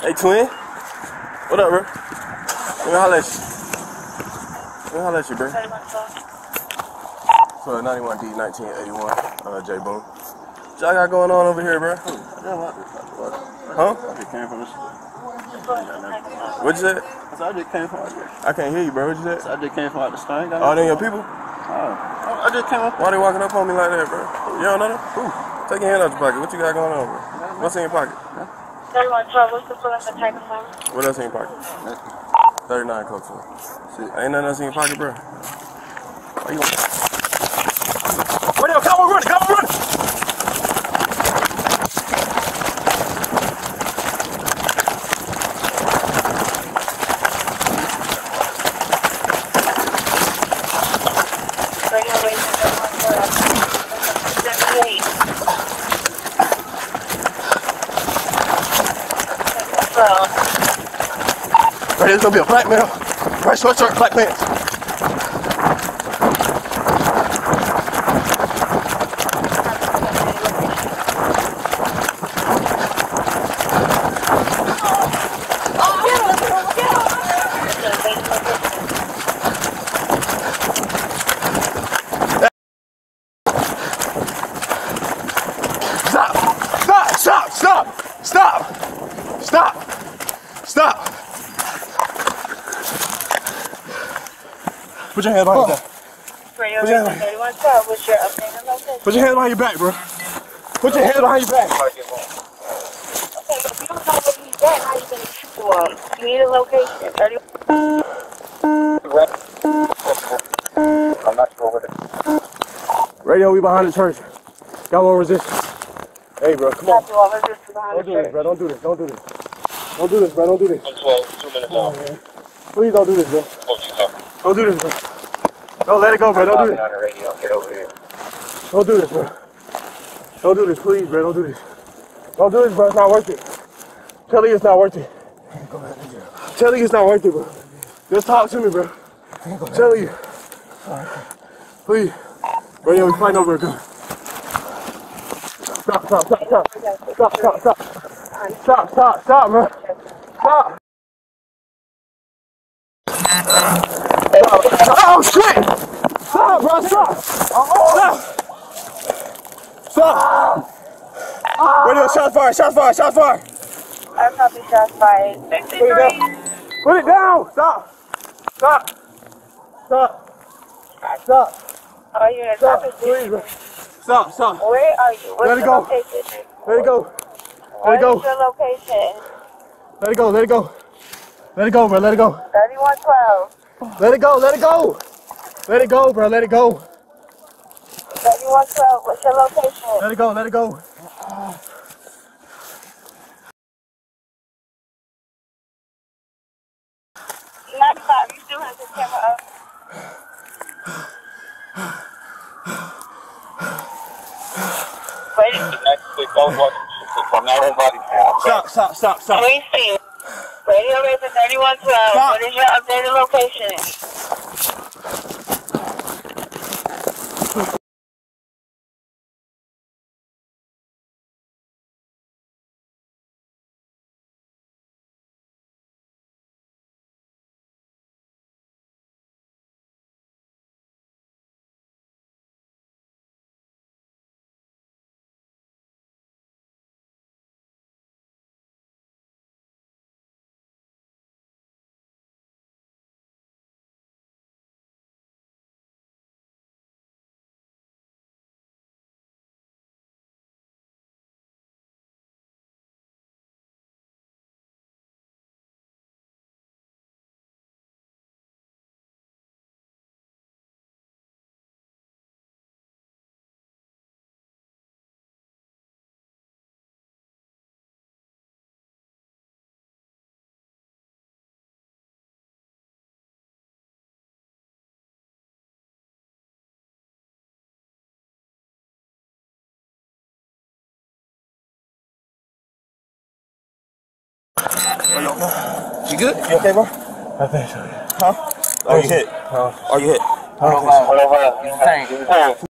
Hey, twin. What up, bro? Let me holler at you. Let me holler at you, bro. So 91D 1981, uh, J Boone. What y'all got going on over here, bro? Huh? I just came from the What you said? I just came from I can't hear you, bro. What you said? I just came from out the stain. Oh, they your people? I just came up. Why they walking up on me like that, bro? You don't know them? Take your hand out your pocket. What you got going on, bro? What's in your pocket? 3112, what's the full of the? What else in your pocket? 39 Coke for. Ain't nothing else in your pocket, bro. Why you on, run! Come on, run! Right, there's gonna be a black male. Right, sweatshirt, black pants. Stop! Stop! Stop! Stop! Stop! Stop! Stop! Put your hand behind your back. Radio What's that Racing 3112, what's your updated location? Put your hand behind your back, bro. Put your hand behind your back. Okay, but if you don't know where he's at, how you gonna shoot him? You need a location. 30 I'm not sure what it Radio, we behind the church. Got one resistance. Hey, bro, come on. Copy, all resistance behind Don't do this, bro. Don't do this. Don't do this. Don't do this, bro. Don't do this. I'm 12, two minutes on, man. Please don't do this, bro. Don't do this, bro. Don't let it go, bro. Don't do this. on the radio. Get over here. Don't do this, bro. Don't do this, please, bro. Don't do this. Don't do this, bro. It's not worth it. Tell you it's not worth it. Tell you it's not worth it, bro. Just talk to me, bro. Tell you. Please. Bro, yo, we fighting over a gun. Stop, stop, stop, stop. Stop, stop, stop. Stop, stop, stop, bro. Stop. Oh, shit! Stop, bro, stop! Stop! Stop! Radio, shots fired, shots fired, shots fired! I copy shots fired. Put it down. Put it down! Stop! Stop! Stop! Stop! Are you in Stop! Please. Stop, stop. Where are you? What's Let it go. location? Let it go. Let it go. is your location? Let it go, let it go. Let it go, bro, let it go. 3112. Let it go, let it go. Let it go, bro, let it go. 3112, what's your location? Let it go, let it go. Not stop. You still have this camera up. Wait, From now everybody now. Stop, stop, stop, stop. we see. Radio Racer 3112. Stop. What is your updated location? You good? You okay, bro? I think so. Huh? Are you hit? Are you hit? Hold on, hold on.